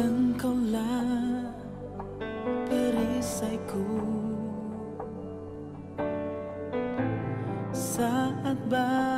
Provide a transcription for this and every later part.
Engkaulah perisaiku. Saat badai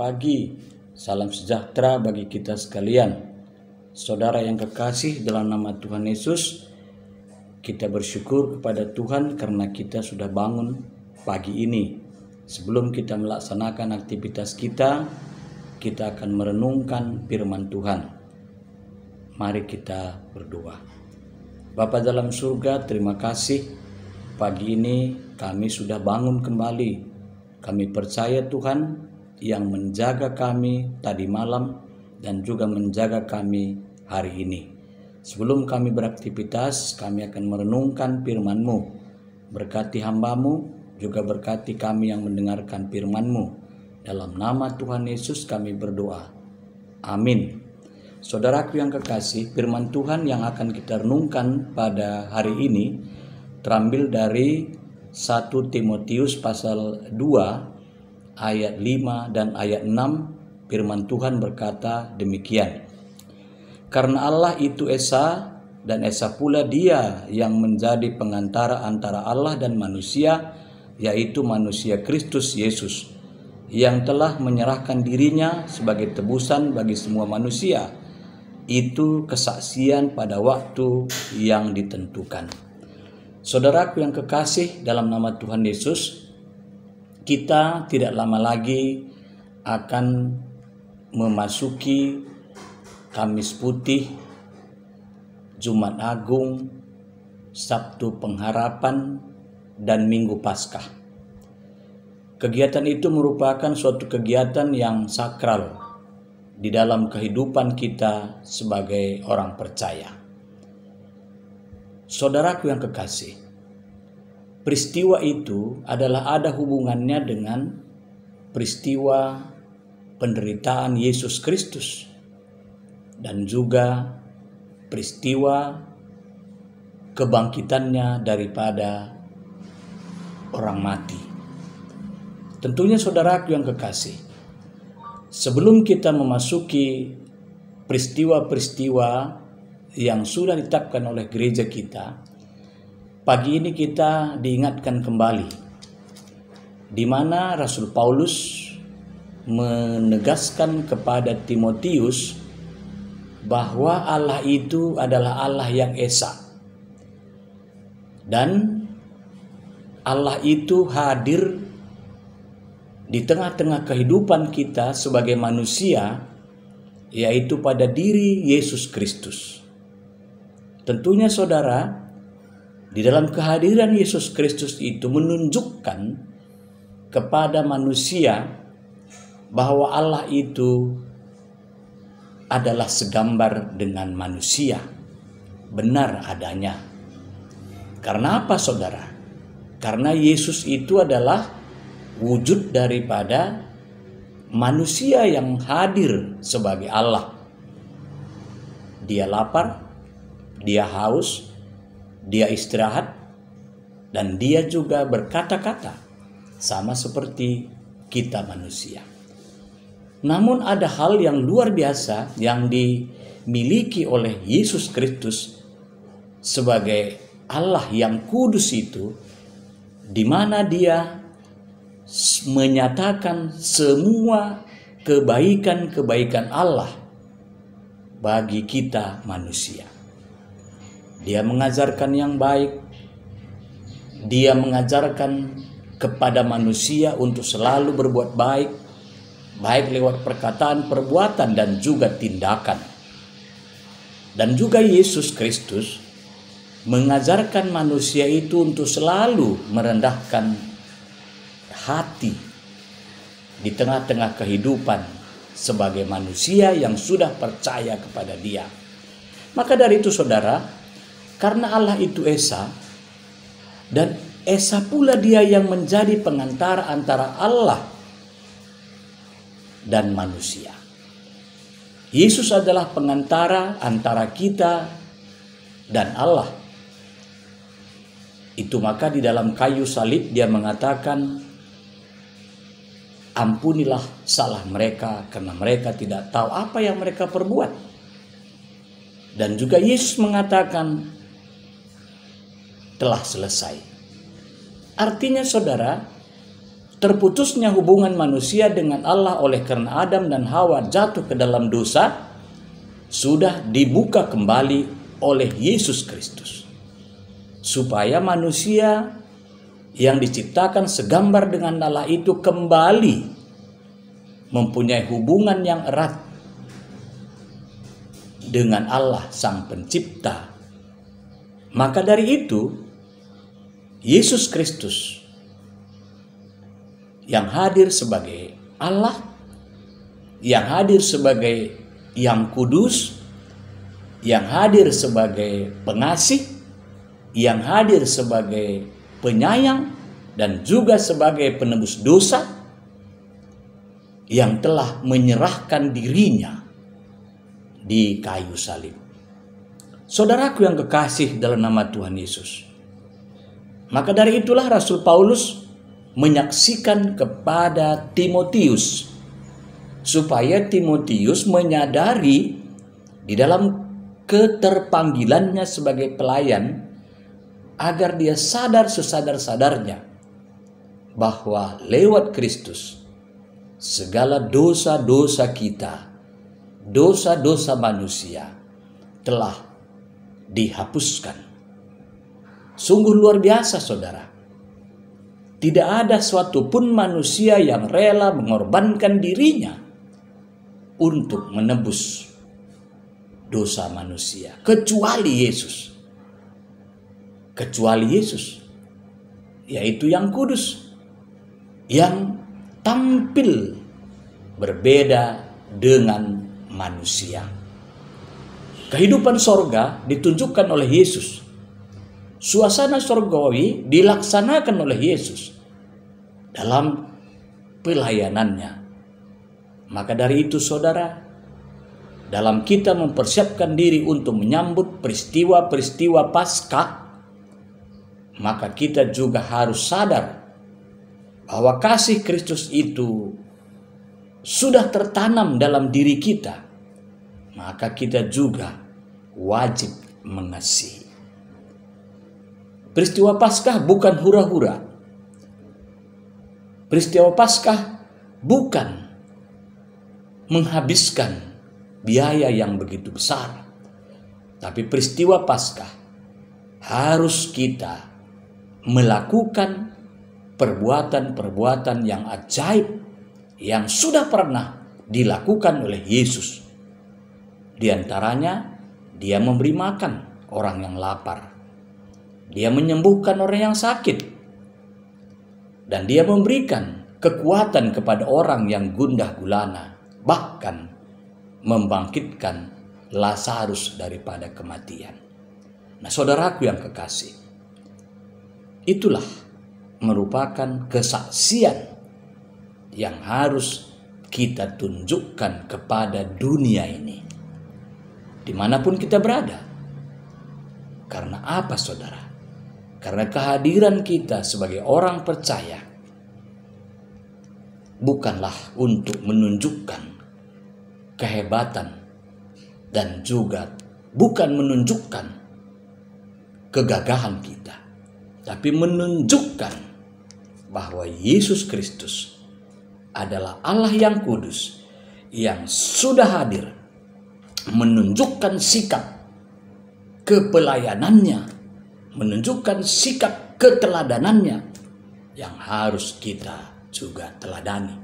pagi, salam sejahtera bagi kita sekalian. Saudara yang kekasih dalam nama Tuhan Yesus, kita bersyukur kepada Tuhan karena kita sudah bangun pagi ini. Sebelum kita melaksanakan aktivitas kita, kita akan merenungkan firman Tuhan. Mari kita berdoa. Bapa dalam surga, terima kasih pagi ini kami sudah bangun kembali. Kami percaya Tuhan yang menjaga kami tadi malam dan juga menjaga kami hari ini. Sebelum kami beraktivitas, kami akan merenungkan firman-Mu. Berkati hambamu, juga berkati kami yang mendengarkan firman-Mu. Dalam nama Tuhan Yesus kami berdoa. Amin. Saudaraku yang kekasih, firman Tuhan yang akan kita renungkan pada hari ini terambil dari 1 Timotius pasal 2 ayat 5 dan ayat 6 firman Tuhan berkata demikian. Karena Allah itu Esa dan Esa pula dia yang menjadi pengantara antara Allah dan manusia yaitu manusia Kristus Yesus yang telah menyerahkan dirinya sebagai tebusan bagi semua manusia itu kesaksian pada waktu yang ditentukan. Saudaraku yang kekasih dalam nama Tuhan Yesus, kita tidak lama lagi akan memasuki Kamis Putih, Jumat Agung, Sabtu Pengharapan, dan Minggu Paskah. Kegiatan itu merupakan suatu kegiatan yang sakral di dalam kehidupan kita sebagai orang percaya. Saudaraku yang kekasih, peristiwa itu adalah ada hubungannya dengan peristiwa penderitaan Yesus Kristus dan juga peristiwa kebangkitannya daripada orang mati. Tentunya saudaraku yang kekasih, sebelum kita memasuki peristiwa-peristiwa yang sudah ditetapkan oleh gereja kita, pagi ini kita diingatkan kembali di mana Rasul Paulus menegaskan kepada Timotius bahwa Allah itu adalah Allah yang esa. Dan Allah itu hadir di tengah-tengah kehidupan kita sebagai manusia, yaitu pada diri Yesus Kristus. Tentunya, saudara, di dalam kehadiran Yesus Kristus itu menunjukkan kepada manusia bahwa Allah itu adalah segambar dengan manusia, benar adanya. Karena apa, saudara? Karena Yesus itu adalah wujud daripada manusia yang hadir sebagai Allah. Dia lapar, dia haus, dia istirahat, dan dia juga berkata-kata, sama seperti kita manusia. Namun, ada hal yang luar biasa yang dimiliki oleh Yesus Kristus sebagai Allah yang kudus itu, di mana Dia menyatakan semua kebaikan-kebaikan Allah bagi kita manusia. Dia mengajarkan yang baik, dia mengajarkan kepada manusia untuk selalu berbuat baik, baik lewat perkataan, perbuatan, dan juga tindakan. Dan juga Yesus Kristus mengajarkan manusia itu untuk selalu merendahkan hati di tengah-tengah kehidupan sebagai manusia yang sudah percaya kepada Dia. Maka dari itu, saudara, karena Allah itu Esa, dan Esa pula Dia yang menjadi pengantara antara Allah dan manusia. Yesus adalah pengantara antara kita dan Allah. Itu maka di dalam kayu salib dia mengatakan ampunilah salah mereka karena mereka tidak tahu apa yang mereka perbuat. Dan juga Yesus mengatakan telah selesai. Artinya saudara, terputusnya hubungan manusia dengan Allah oleh karena Adam dan Hawa jatuh ke dalam dosa sudah dibuka kembali oleh Yesus Kristus. Supaya manusia yang diciptakan segambar dengan Allah itu kembali mempunyai hubungan yang erat dengan Allah Sang Pencipta. Maka dari itu, Yesus Kristus yang hadir sebagai Allah, yang hadir sebagai yang kudus, yang hadir sebagai pengasih, yang hadir sebagai penyayang, dan juga sebagai penebus dosa yang telah menyerahkan dirinya di kayu salib. Saudaraku yang kekasih dalam nama Tuhan Yesus. Maka dari itulah Rasul Paulus menyaksikan kepada Timotius supaya Timotius menyadari di dalam keterpanggilannya sebagai pelayan agar dia sadar sesadar-sadarnya bahwa lewat Kristus segala dosa-dosa kita, dosa-dosa manusia telah dihapuskan. Sungguh luar biasa saudara. Tidak ada suatu pun manusia yang rela mengorbankan dirinya untuk menebus dosa manusia kecuali Yesus. Kecuali Yesus yaitu yang kudus yang tampil berbeda dengan manusia. Kehidupan sorga ditunjukkan oleh Yesus. Suasana sorgawi dilaksanakan oleh Yesus dalam pelayanannya. Maka dari itu saudara, dalam kita mempersiapkan diri untuk menyambut peristiwa-peristiwa Paskah, maka kita juga harus sadar bahwa kasih Kristus itu sudah tertanam dalam diri kita, maka kita juga wajib mengasihi. Peristiwa Paskah bukan hura-hura. Peristiwa Paskah bukan menghabiskan biaya yang begitu besar. Tapi peristiwa Paskah harus kita melakukan perbuatan-perbuatan yang ajaib yang sudah pernah dilakukan oleh Yesus. Di antaranya, dia memberi makan orang yang lapar. Dia menyembuhkan orang yang sakit. Dan dia memberikan kekuatan kepada orang yang gundah gulana. Bahkan membangkitkan Lazarus daripada kematian. Nah saudaraku yang kekasih. Itulah merupakan kesaksian yang harus kita tunjukkan kepada dunia ini. Di mana pun kita berada. Karena apa saudara? Karena kehadiran kita sebagai orang percaya bukanlah untuk menunjukkan kehebatan dan juga bukan menunjukkan kegagahan kita, tapi menunjukkan bahwa Yesus Kristus adalah Allah yang kudus yang sudah hadir menunjukkan sikap kepelayanannya menunjukkan sikap keteladanannya yang harus kita juga teladani.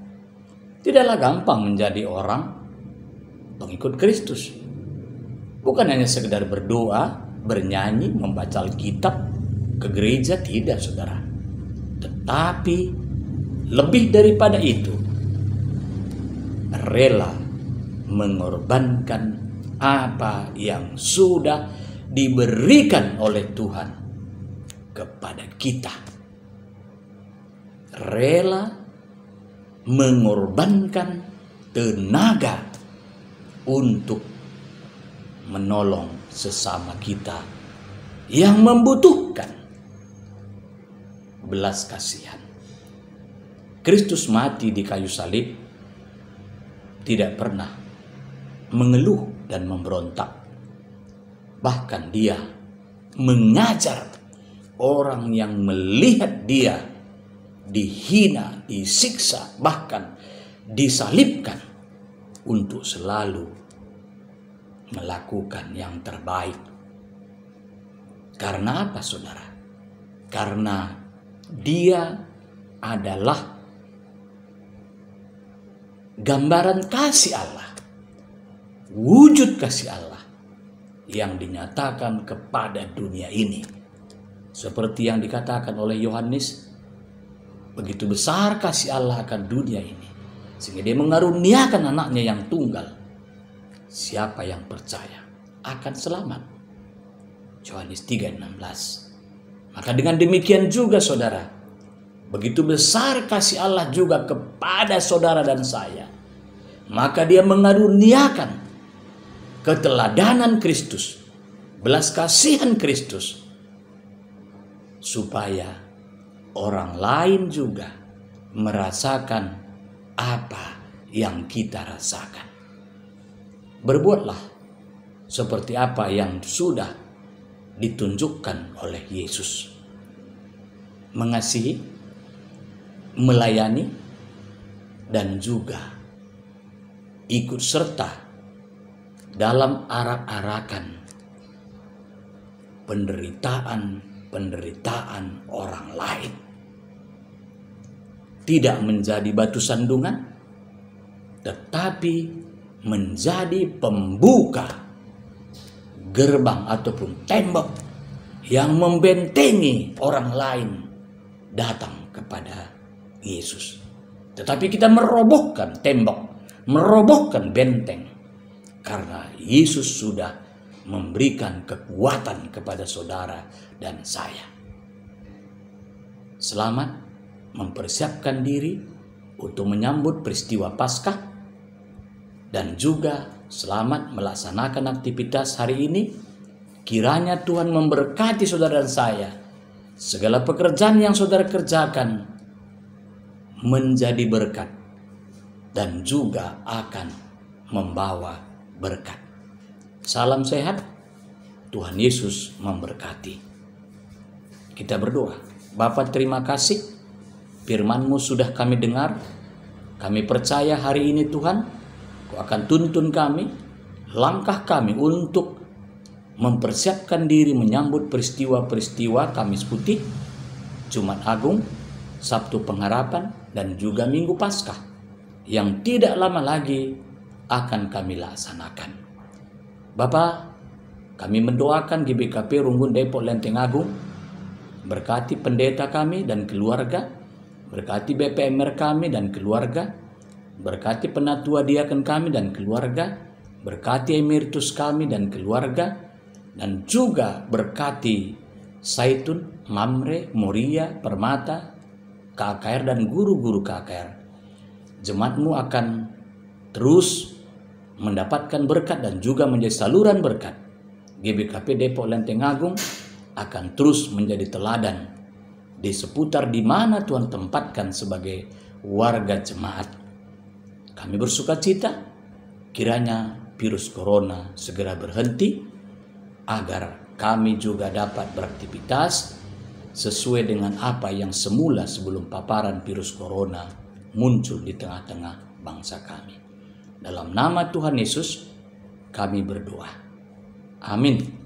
Tidaklah gampang menjadi orang pengikut Kristus. Bukan hanya sekedar berdoa, bernyanyi, membaca Alkitab, ke gereja tidak saudara. Tetapi lebih daripada itu, rela mengorbankan apa yang sudah diberikan oleh Tuhan kepada kita. Rela mengorbankan tenaga untuk menolong sesama kita yang membutuhkan belas kasihan. Kristus mati di kayu salib tidak pernah mengeluh dan memberontak Bahkan dia mengajar orang yang melihat dia dihina, disiksa, bahkan disalibkan untuk selalu melakukan yang terbaik. Karena apa, saudara? Karena dia adalah gambaran kasih Allah, wujud kasih Allah yang dinyatakan kepada dunia ini. Seperti yang dikatakan oleh Yohanes, begitu besar kasih Allah akan dunia ini. Sehingga dia mengaruniakan anaknya yang tunggal. Siapa yang percaya akan selamat. Yohanes 3:16. Maka dengan demikian juga saudara, begitu besar kasih Allah juga kepada saudara dan saya. Maka dia mengaruniakan keteladanan Kristus, belas kasihan Kristus, supaya orang lain juga merasakan apa yang kita rasakan. Berbuatlah seperti apa yang sudah ditunjukkan oleh Yesus. Mengasihi, melayani, dan juga ikut serta dalam arak-arakan penderitaan-penderitaan orang lain. Tidak menjadi batu sandungan, tetapi menjadi pembuka gerbang ataupun tembok yang membentengi orang lain datang kepada Yesus. Tetapi kita merobohkan tembok, merobohkan benteng karena Yesus sudah memberikan kekuatan kepada saudara dan saya. Selamat mempersiapkan diri untuk menyambut peristiwa Paskah dan juga selamat melaksanakan aktivitas hari ini. Kiranya Tuhan memberkati saudara dan saya. Segala pekerjaan yang saudara kerjakan menjadi berkat dan juga akan membawa berkat. Salam sehat, Tuhan Yesus memberkati. Kita berdoa. Bapak terima kasih, firman-Mu sudah kami dengar. Kami percaya hari ini Tuhan, Kau akan tuntun kami, langkah kami untuk mempersiapkan diri menyambut peristiwa-peristiwa Kamis Putih, Jumat Agung, Sabtu Pengharapan, dan juga Minggu Paskah yang tidak lama lagi akan kami laksanakan. Bapak, kami mendoakan GBKP Runggun Depok Lenteng Agung, berkati pendeta kami dan keluarga, berkati BPMR kami dan keluarga, berkati penatua diaken kami dan keluarga, berkati emeritus kami dan keluarga, dan juga berkati Saitun, Mamre, Moria, Permata, KKR dan guru-guru KKR. Jemaatmu akan terus mendapatkan berkat dan juga menjadi saluran berkat. GBKP Depok Lenteng Agung akan terus menjadi teladan di seputar di mana Tuhan tempatkan sebagai warga jemaat. Kami bersuka cita kiranya virus corona segera berhenti agar kami juga dapat beraktivitas sesuai dengan apa yang semula sebelum paparan virus corona muncul di tengah-tengah bangsa kami. Dalam nama Tuhan Yesus, kami berdoa. Amin.